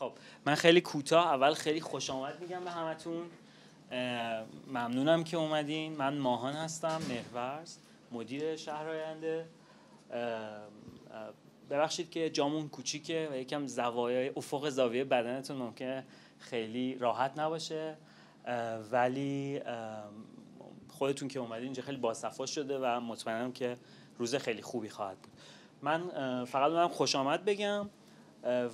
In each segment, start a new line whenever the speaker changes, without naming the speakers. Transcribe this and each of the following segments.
خب من خیلی کوتاه اول خیلی خوش آمد میگم به همتون. ممنونم که اومدین. من ماهان هستم مهورز مدیر شهر آینده. ببخشید که جامون کوچیکه و یکم زوایای افق زاویه بدنتون ممکنه خیلی راحت نباشه. ولی خودتون که اومدین اینجا خیلی باصفا شده و مطمئنم که روز خیلی خوبی خواهد بود. من فقط دارم خوش آمد بگم.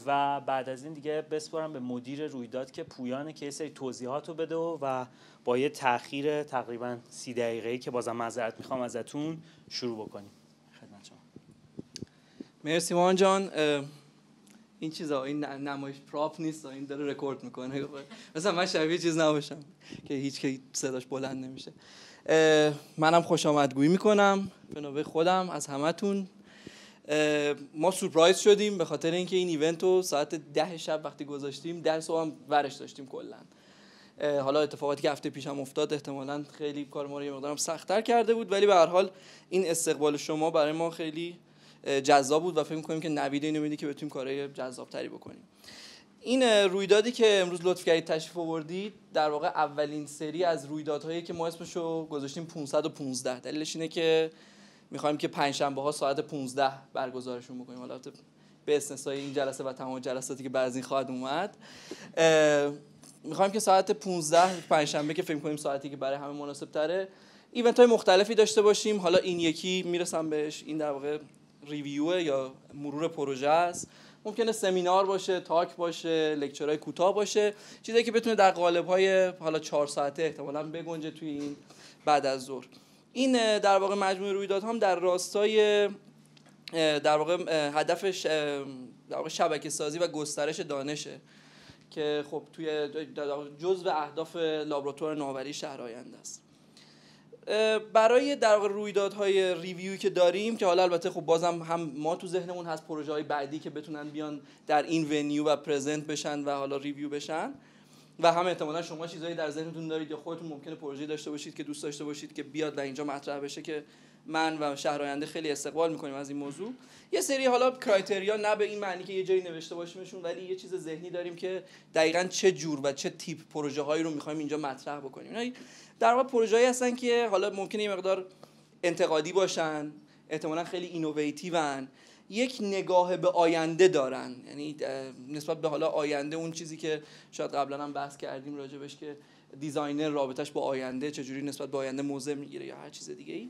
و بعد از این دیگه بسپارم به مدیر رویداد که پویانه که یه سری توضیحات رو بده و با یه تاخیر تقریبا سی دقیقه که بازم معذرت می‌خوام ازتون شروع بکنیم. خدمت شما.
مرسی مان جان. این چیزا این نمایش پراپ نیست این داره رکورد می‌کنه. مثلا من شبیه چیز نباشم که هیچ که صداش بلند نمیشه. منم خوش آمدگویی می‌کنم. به نوبه خودم از همتون. ما سورپرایز شدیم به خاطر اینکه این ایونت رو ساعت ده شب وقتی گذاشتیم در صبح هم ورش داشتیم کلا. حالا اتفاقاتی که هفته پیشم افتاد احتمالا خیلی کار ما رو یه مقدارم سختتر کرده بود ولی به هر حال این استقبال شما برای ما خیلی جذاب بود و فکر می‌کنیم که نوید اینو میدی که بتونیم کارهای جذابتری بکنیم. این رویدادی که امروز لطف کردید تشریف آوردید در واقع اولین سری از رویدادهایی که ما اسمشو گذاشتیم 515 دلیلش اینه که می‌خوایم که پنج شنبه ها ساعت 15 برگزارشون بکنیم. حالا به استثنای این جلسه و تمام جلساتی که بعد از این خواهد اومد. می‌خوایم که ساعت 15 پنج شنبه که فکر کنیم ساعتی که برای همه مناسب تره event های مختلفی داشته باشیم. حالا این یکی می‌رسم بهش. این در واقع review یا مرور پروژه است. ممکنه سمینار باشه talk باشه lecture های کوتاه باشه. چیزی که بتونه در قالب های حالا چهار ساعته احتمالا بگنجه توی این بعد از ظهر. این در واقع مجموعه رویدادها هم در راستای در واقع هدفش در واقع شبکه سازی و گسترش دانشه که خب توی جزء اهداف لابراتوار نوآوری شهر آینده است. برای در واقع رویدادهای review که داریم که حالا البته خب بازم هم ما تو ذهنمون هست پروژه های بعدی که بتونن بیان در این venue و present بشن و حالا review بشن و هم احتمالا شما چیزایی در ذهنتون دارید یا خودتون ممکنه پروژه داشته باشید که دوست داشته باشید که بیاد و اینجا مطرح بشه که من و شهر آینده خیلی استقبال می‌کنیم از این موضوع. یه سری حالا کرایتریا نه به این معنی که یه جایی نوشته باشیمشون ولی یه چیز ذهنی داریم که دقیقا چه جور و چه تیپ پروژه هایی رو می‌خوایم اینجا مطرح بکنیم. اینا در واقع پروژه‌ای هستن که حالا ممکنه یه مقدار انتقادی باشن احتمالا خیلی اینوویتیون یک نگاه به آینده دارن. یعنی نسبت به حالا آینده اون چیزی که شاید قبلا هم بحث کردیم راجبش که designer رابطش با آینده چجوری نسبت به آینده موضع می‌گیره یا هر چیز دیگه ای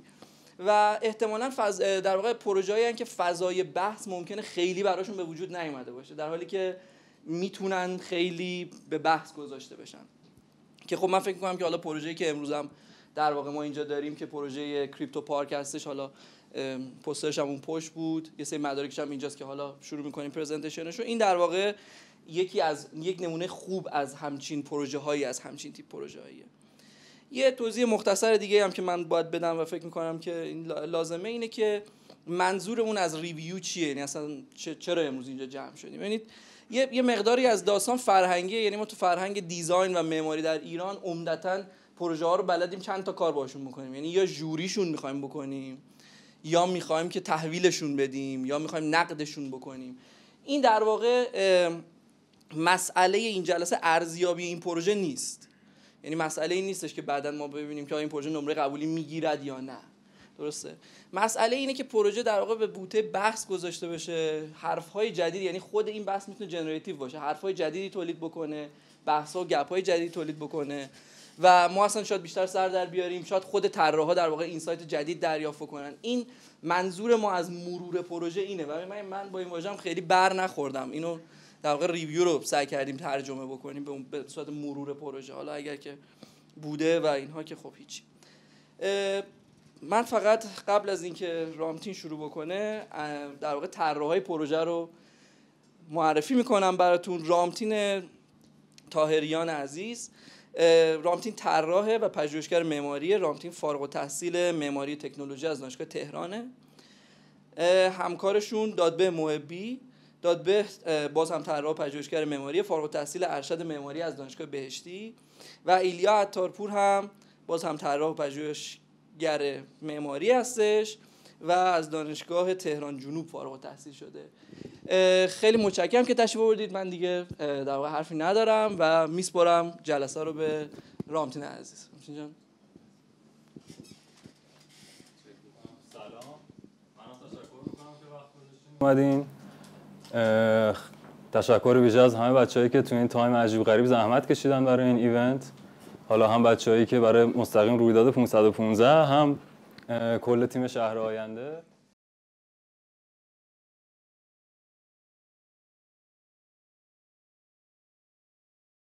و احتمالا فض... در واقع پروژه‌ای که فضای بحث ممکنه خیلی براشون به وجود نیومده باشه در حالی که می‌تونن خیلی به بحث گذاشته بشن. که خب من فکر می‌کنم که حالا پروژه‌ای که امروز هم در واقع ما اینجا داریم که پروژه کریپتو پارک هستش حالا پوسترش هم اون پشت بود. یه سری مدارکش هم اینجاست که حالا شروع می‌کنیم پرزنتیشنشو. این در واقع یکی از یک نمونه خوب از همچین پروژه هایی از همچین تیپ پروژه هاییه یه توضیح مختصر دیگه هم که من باید بدم و فکر می‌کنم که این لازمه اینه که منظور اون از ریویو چیه؟ یعنی اصلا چرا امروز اینجا جمع شدیم؟ یعنی یه مقداری از داستان فرهنگی یعنی ما تو فرهنگ دیزاین و معماری در ایران عمدتا پروژه ها رو بلدیم چند تا کار باشون بکنیم. یعنی یا جوریشون می‌خوایم بکنیم یا می‌خوایم که تحویلشون بدیم یا می‌خوایم نقدشون بکنیم. این در واقع مسئله این جلسه ارزیابی این پروژه نیست. یعنی مسئله این نیستش که بعدا ما ببینیم که این پروژه نمره قبولی می‌گیرد یا نه. درسته؟ مسئله اینه که پروژه در واقع به بوته بحث گذاشته بشه حرف های جدید یعنی خود این بحث می‌تونه جنراتیو باشه. حرف های جدیدی تولید بکنه بحث و گپ های جدیدی تولید بکنه. و ما اصلا شاید بیشتر سر در بیاریم شاید خود طراحا در واقع اینسایت جدید دریافت کنن. این منظور ما از مرور پروژه اینه. و من من با این واژه خیلی بر نخوردم. اینو در واقع ریویو رو سعی کردیم ترجمه بکنیم به صورت مرور پروژه. حالا اگر که بوده و اینها که خب هیچی. من فقط قبل از اینکه رامتین شروع بکنه در واقع طراحای پروژه رو معرفی می‌کنم براتون. رامتین تاهریان عزیز. رامتین طراحه و پژوهشگر معماری رامتین فارغ التحصیل معماری تکنولوژی از دانشگاه تهرانه. همکارشون دادبه محبی. دادبه باز هم طراح پژوهشگر معماری فارغ التحصیل ارشد معماری از دانشگاه بهشتی. و ایلیا عطارپور هم باز هم طراح پژوهشگر معماری هستش و از دانشگاه تهران جنوب فارغ التحصیل شده. خیلی متشکرم که تشریف آوردید. من دیگه در واقع حرفی ندارم و میسپرم جلسه رو به رامتین عزیز. رامتین جان.
اومدین. تشکر ویژه از همه بچههایی که تو این تایم عجیب غریب زحمت کشیدن برای این ایونت. حالا هم بچههایی که برای مستقیم رویداد 515 هم کل تیم شهر آینده.